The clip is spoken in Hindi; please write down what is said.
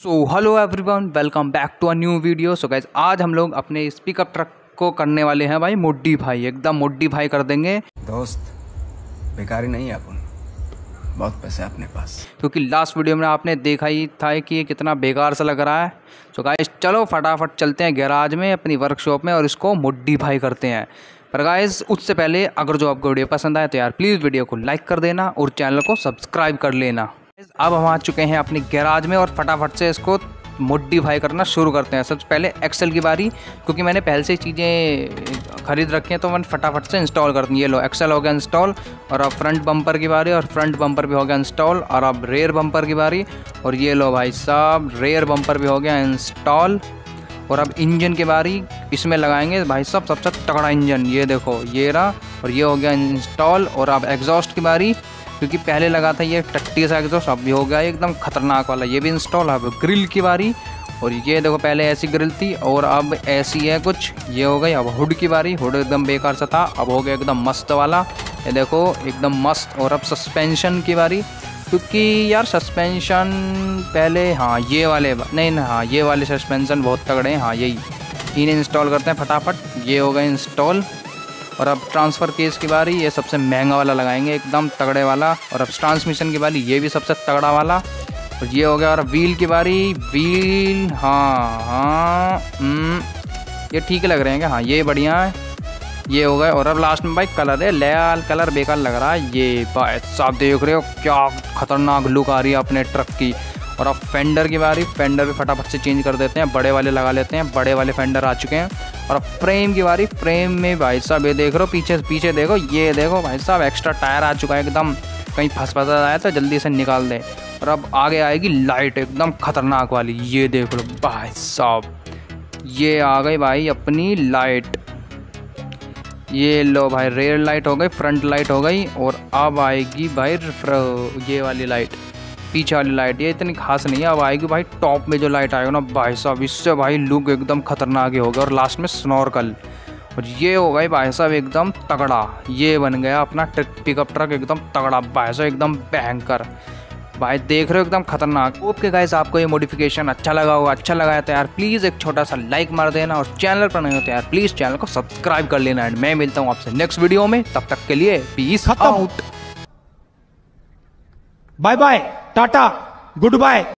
So hello everyone welcome back to a new video so guys आज हम लोग अपने इस पिकअप ट्रक को करने वाले हैं भाई मोडी भाई एकदम मोडी भाई कर देंगे। दोस्त बेकारी नहीं है अपन। बहुत पैसे अपने पास। क्योंकि लास्ट वीडियो में आपने देखा ही था कि ये कितना बेकार सा लग रहा है। सो गाइज़ चलो फटाफट चलते हैं गैराज में अपनी वर्कशॉप में और इसको मोडी भाई करते हैं। पर गाइज़ उससे पहले अगर जो आपको वीडियो पसंद आए तो यार प्लीज़ वीडियो को लाइक कर देना और चैनल को सब्सक्राइब कर लेना। अब हम आ चुके हैं अपनी गैराज में और फटाफट से इसको मोडिफाई करना शुरू करते हैं। सबसे पहले एक्सेल की बारी, क्योंकि मैंने पहले से चीज़ें खरीद रखी हैं तो मैंने फटाफट से इंस्टॉल कर दी। ये लो एक्सेल हो गया इंस्टॉल और अब फ्रंट बम्पर की बारी, और फ्रंट बम्पर भी हो गया इंस्टॉल और अब रेयर बम्पर की बारी, और ये लो भाई साहब रेयर बम्पर भी हो गया इंस्टॉल और अब इंजन की बारी, इसमें लगाएँगे भाई साहब सबसे तगड़ा इंजन ये देखो, ये रहा, और ये हो गया इंस्टॉल और अब एग्जॉस्ट की बारी क्योंकि पहले लगा था ये टट्टी सा एग्जॉस्ट अब भी हो गया, एकदम खतरनाक वाला, ये भी इंस्टॉल अब ग्रिल की बारी, और ये देखो पहले ऐसी ग्रिल थी, और अब ऐसी है कुछ, ये हो गई, अब हुड की बारी हुड एकदम बेकार सा था, अब हो गया एकदम मस्त वाला। ये देखो, एकदम मस्त, और अब सस्पेंशन की बारी, क्योंकि यार सस्पेंशन पहले हाँ ये वाले नहीं ना हाँ ये वाले सस्पेंशन बहुत तगड़े हैं हाँ यही इन्हें इंस्टॉल करते हैं फटाफट, ये हो गए इंस्टॉल और अब ट्रांसफ़र केस की बारी ये सबसे महँगा वाला लगाएँगे एकदम तगड़े वाला। और अब ट्रांसमिशन की बारी ये भी सबसे तगड़ा वाला। और ये हो गया और व्हील की बारी व्हील हाँ हाँ हम्म, ये ठीक लग रहे हैं क्या? हाँ ये बढ़िया है। ये हो गए और अब लास्ट में भाई कलर है लाल कलर बेकार लग रहा है। ये भाई साहब देख रहे हो क्या खतरनाक लुक आ रही है अपने ट्रक की। और अब फेंडर की बारी। फेंडर भी फटाफट से चेंज कर देते हैं। बड़े वाले लगा लेते हैं। बड़े वाले फेंडर आ चुके हैं। और अब फ्रेम की बारी। फ्रेम में भाई साहब ये देख रहे हो, पीछे पीछे देखो, ये देखो भाई साहब एक्स्ट्रा टायर आ चुका है एकदम। कहीं फंस फंसा आया तो जल्दी से निकाल दें। और अब आगे आएगी लाइट एकदम खतरनाक वाली। ये देख लो भाई साहब। ये आ गई भाई अपनी लाइट ये लो भाई रेयर लाइट हो गई फ्रंट लाइट हो गई। और अब आएगी भाई ये वाली लाइट पीछे वाली लाइट ये इतनी खास नहीं है अब आएगी भाई टॉप में जो लाइट आएगा ना भाई साहब इससे भाई लुक एकदम खतरनाक ही हो गया और लास्ट में स्नॉर्कल और ये हो गई भाई साहब एकदम तगड़ा ये बन गया अपना ट्रक पिकअप ट्रक एकदम तगड़ा भाई साहब एकदम भयंकर। भाई देख रहे हो एकदम खतरनाक। ओके गाइस आपको ये मॉडिफिकेशन अच्छा लगा होगा अच्छा लगा है तो यार प्लीज़ एक छोटा सा लाइक मार देना और चैनल पर नहीं हो तो यार प्लीज़ चैनल को सब्सक्राइब कर लेना एंड मैं मिलता हूँ आपसे नेक्स्ट वीडियो में तब तक के लिए peace out bye bye tata good bye.